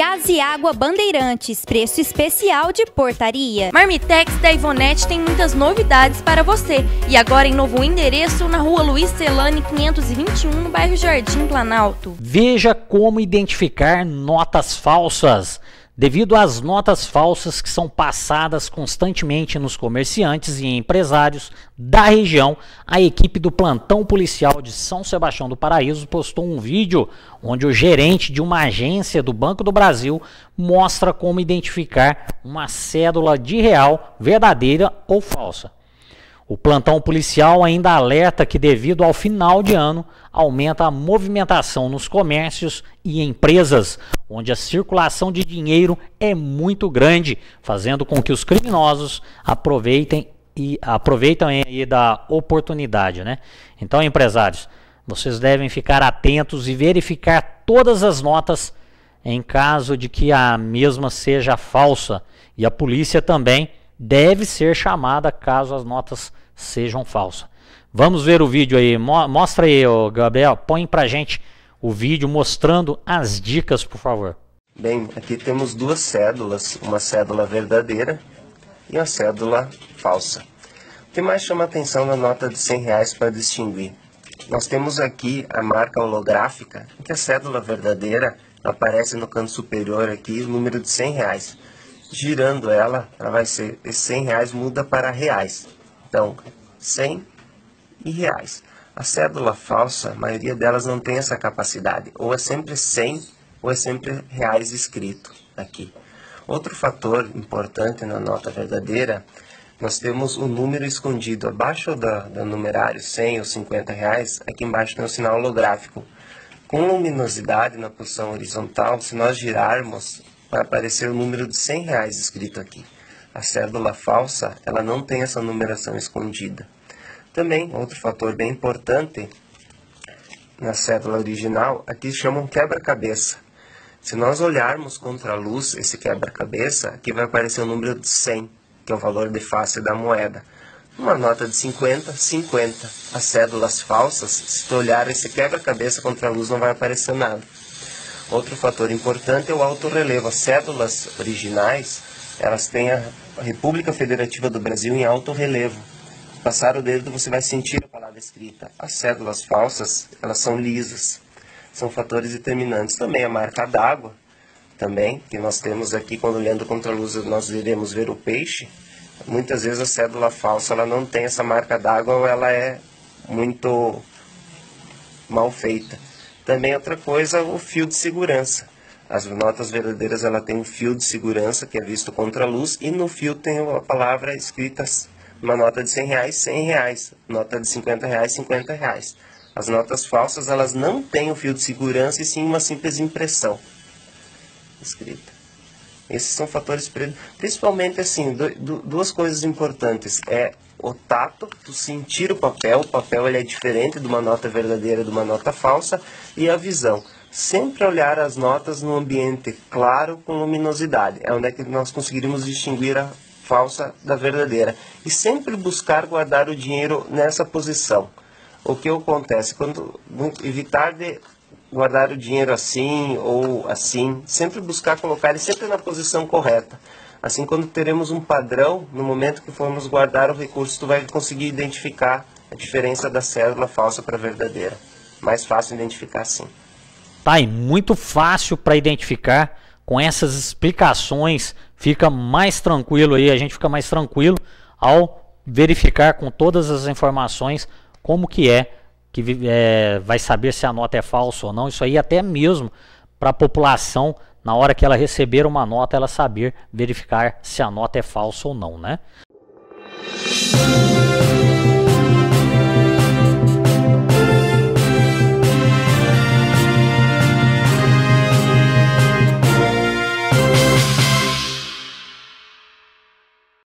Gás e água Bandeirantes, preço especial de portaria. Marmitex da Ivonete tem muitas novidades para você. E agora em novo endereço na rua Luiz Celane 521, no bairro Jardim Planalto. Veja como identificar notas falsas. Devido às notas falsas que são passadas constantemente nos comerciantes e empresários da região, a equipe do plantão policial de São Sebastião do Paraíso postou um vídeo onde o gerente de uma agência do Banco do Brasil mostra como identificar uma cédula de real verdadeira ou falsa. O plantão policial ainda alerta que, devido ao final de ano, aumenta a movimentação nos comércios e empresas, onde a circulação de dinheiro é muito grande, fazendo com que os criminosos aproveitem e aproveitam aí da oportunidade, né? Então, empresários, vocês devem ficar atentos e verificar todas as notas em caso de que a mesma seja falsa, e a polícia também deve ser chamada caso as notas sejam falsas. Vamos ver o vídeo aí. Mostra aí, Gabriel. Põe pra gente o vídeo mostrando as dicas, por favor. Bem, aqui temos duas cédulas, uma cédula verdadeira e uma cédula falsa. O que mais chama atenção na nota de 100 reais para distinguir? Nós temos aqui a marca holográfica, que a cédula verdadeira aparece no canto superior aqui o número de 100 reais girando ela, ela vai ser, esses 100 reais muda para reais. Então, 100 e reais. A cédula falsa, a maioria delas não tem essa capacidade. Ou é sempre 100 ou é sempre reais escrito aqui. Outro fator importante na nota verdadeira, nós temos o número escondido abaixo do numerário 100 ou 50 reais, aqui embaixo tem o sinal holográfico. Com luminosidade na posição horizontal, se nós girarmos vai aparecer o número de 100 reais escrito aqui. A cédula falsa, ela não tem essa numeração escondida. Também, outro fator bem importante na cédula original, aqui chamam quebra-cabeça. Se nós olharmos contra a luz esse quebra-cabeça, aqui vai aparecer o número de 100, que é o valor de face da moeda. Uma nota de 50, 50. As cédulas falsas, se tu olhar esse quebra-cabeça contra a luz, não vai aparecer nada. Outro fator importante é o alto relevo. As cédulas originais, elas têm a República Federativa do Brasil em alto relevo. Passar o dedo você vai sentir a palavra escrita. As cédulas falsas, elas são lisas. São fatores determinantes. Também a marca d'água, também, que nós temos aqui, quando olhando contra a luz, nós iremos ver o peixe. Muitas vezes a cédula falsa, ela não tem essa marca d'água ou ela é muito mal feita. Também outra coisa, o fio de segurança. As notas verdadeiras ela tem um fio de segurança que é visto contra a luz e no fio tem a palavra escrita uma nota de 100 reais, 100 reais, nota de 50 reais, 50 reais. As notas falsas elas não têm o fio de segurança e sim uma simples impressão escrita. Esses são fatores, principalmente assim, duas coisas importantes. É o tato, tu sentir o papel, o papel ele é diferente de uma nota verdadeira de uma nota falsa, e a visão. Sempre olhar as notas no ambiente claro com luminosidade. É onde é que nós conseguiríamos distinguir a falsa da verdadeira. E sempre buscar guardar o dinheiro nessa posição. O que acontece? Quando evitar de guardar o dinheiro assim ou assim, sempre buscar colocar ele sempre na posição correta. Assim, quando teremos um padrão, no momento que formos guardar o recurso, tu vai conseguir identificar a diferença da cédula falsa para verdadeira. Mais fácil identificar assim. Tá, e muito fácil para identificar. Com essas explicações, fica mais tranquilo aí, a gente fica mais tranquilo ao verificar com todas as informações como que é que é, vai saber se a nota é falsa ou não. Isso aí até mesmo para a população, na hora que ela receber uma nota, ela saber verificar se a nota é falsa ou não, né?